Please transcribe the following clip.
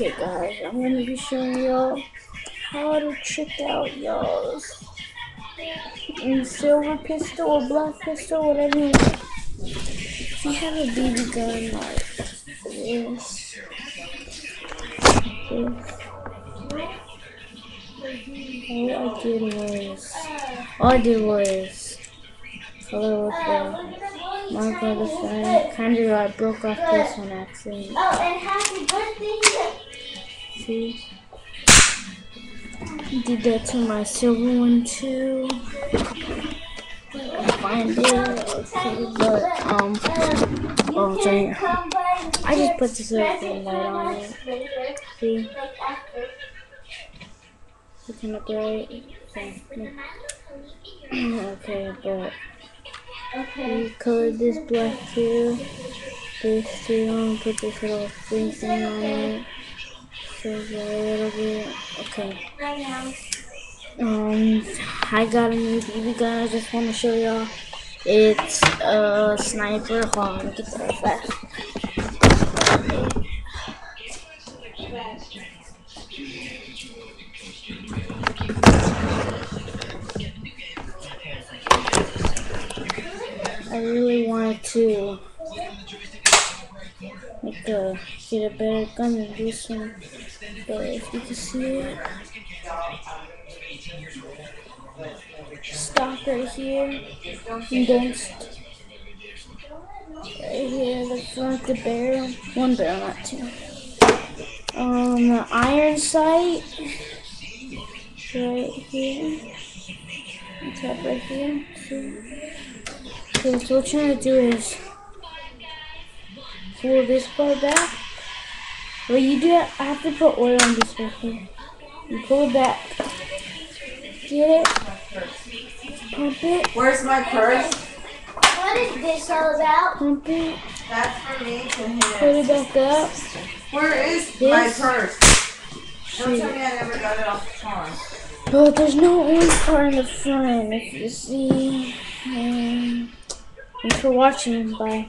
Okay guys, I'm gonna be showing y'all how to trick out y'all's mm, silver pistol or black pistol, whatever you want. If you have a BB gun like this, all I did was, all I did was color with the mark of. Kind of I broke off this one actually. Oh, and happy birthday. See? Did that to my silver one too. Find it, okay, but um, oh, it's right here. I just put the silver light on it. See? Looking up right. Okay, okay but we colored this black too. This too. I'm put this little thing on it. Shows a little bit. Okay. Um, I got a new BB gun. I just want to show y'all. It's a sniper. Hold on, get that fast. I really wanted to make a get a better gun than this one, but if you can see it, stop right here, st- right here, the front, the barrel, one barrel, not two. Um, the iron sight, right here, top right here. Okay, so what you're gonna do is pull this part back. Well, you do. I have to put oil on this right here. You pull it back. Get it? Pump it. Where's my purse? What is this all about? Pump it. That's for me to Put it back up. Where is This- my purse? Don't Shoot. tell me I never got it off the car. But there's no orange part in the front. If you see. Um, thanks for watching. Bye.